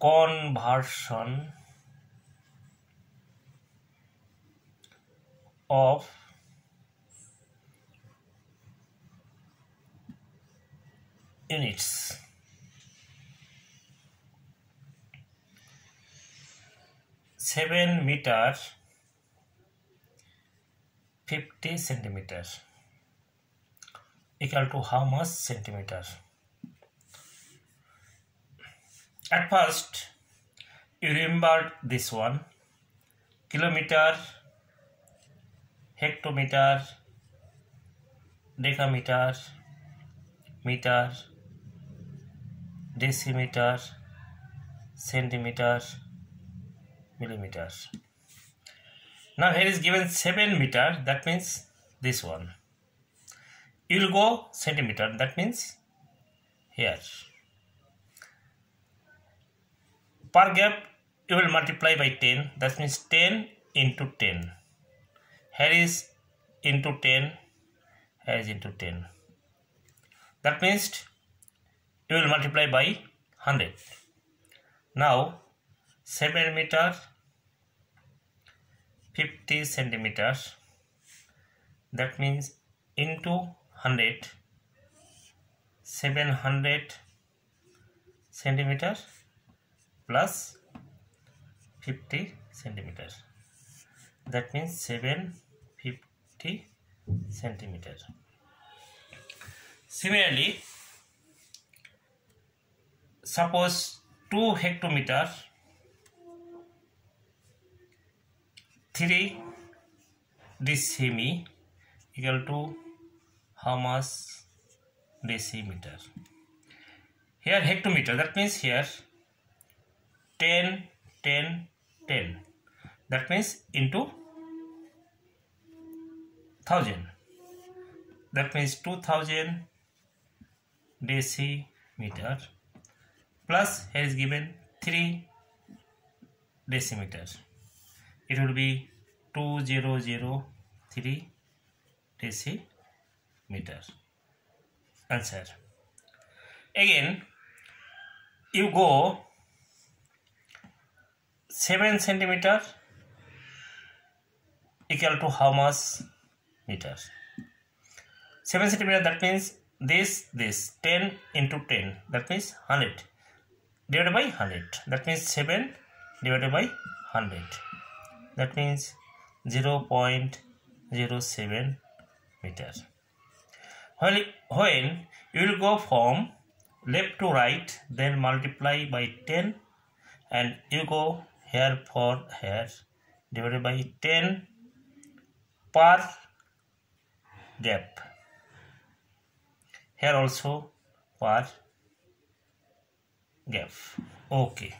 conversion of units. (7 meter 50 centimeters) equal to how much centimeter? At first, you remembered this one kilometer, hectometer, decameter, meter, decimeter, centimeter, millimeter. Now here is given 7 meter, that means this one. you will go centimeter, that means here per gap you will multiply by 10 that means 10 into 10 here is into 10 here is into 10 that means you will multiply by 100 now 7 meter 50 centimeters that means into 100 700 centimeters plus 50 centimeter that means 750 centimeter similarly suppose 2 hectometer 3 decimeter equal to how much decimeter here hectometer that means here 10 10 10 that means into 1000 that means 2000 decimeter plus here is given 3 decimeter it will be 2003 decimeter answer again you go 7 centimeter equal to how much meter 7 centimeter that means this this 10 into 10 that means 100 divided by 100 that means 7 divided by 100 that means 0 0.07 meter when, when you will go from left to right then multiply by 10 and you go hair for hair divided by 10 per gap here also per gap okay